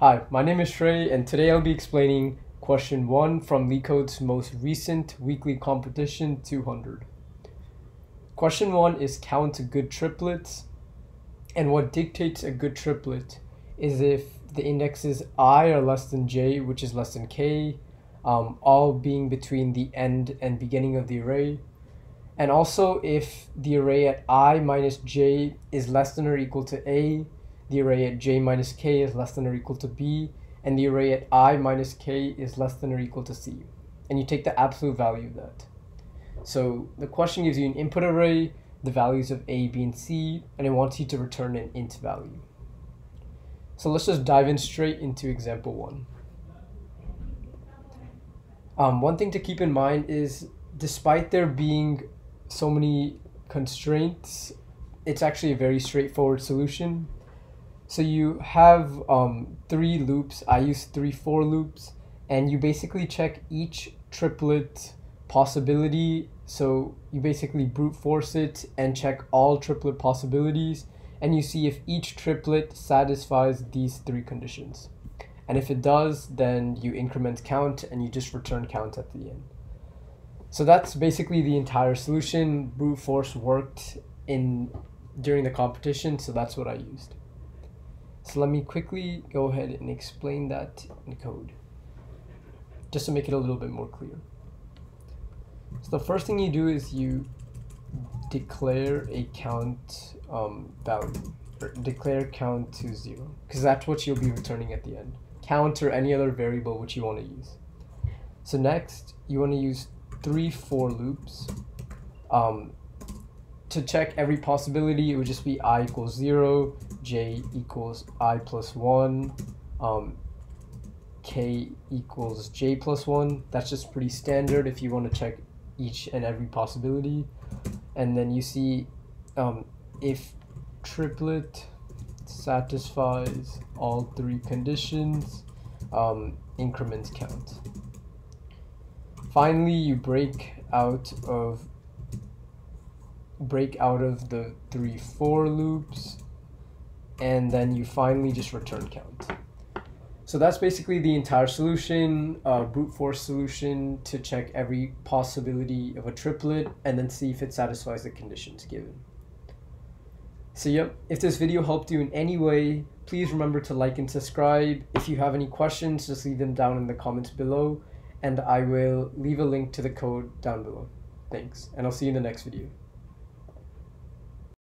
Hi, my name is Shrey, and today I'll be explaining question 1 from LeetCode's most recent weekly competition 200. Question 1 is count good triplets, and what dictates a good triplet is if the indexes i are less than j, which is less than k, um, all being between the end and beginning of the array, and also if the array at i minus j is less than or equal to a, the array at j minus k is less than or equal to b, and the array at i minus k is less than or equal to c. And you take the absolute value of that. So the question gives you an input array, the values of a, b, and c, and it wants you to return an int value. So let's just dive in straight into example one. Um, one thing to keep in mind is despite there being so many constraints, it's actually a very straightforward solution. So you have um, three loops. I use three for loops, and you basically check each triplet possibility. So you basically brute force it and check all triplet possibilities, and you see if each triplet satisfies these three conditions. And if it does, then you increment count and you just return count at the end. So that's basically the entire solution. Brute force worked in during the competition, so that's what I used. So let me quickly go ahead and explain that in code, just to make it a little bit more clear. So the first thing you do is you declare a count um, value, declare count to zero, because that's what you'll be returning at the end. Count or any other variable which you want to use. So next, you want to use three for loops. Um, to check every possibility, it would just be i equals 0, j equals i plus 1, um, k equals j plus 1. That's just pretty standard if you want to check each and every possibility. And then you see um, if triplet satisfies all three conditions, um, increment count. Finally, you break out of break out of the three for loops and then you finally just return count. So that's basically the entire solution, uh, brute force solution to check every possibility of a triplet and then see if it satisfies the conditions given. So yep, if this video helped you in any way, please remember to like and subscribe. If you have any questions, just leave them down in the comments below and I will leave a link to the code down below. Thanks, and I'll see you in the next video.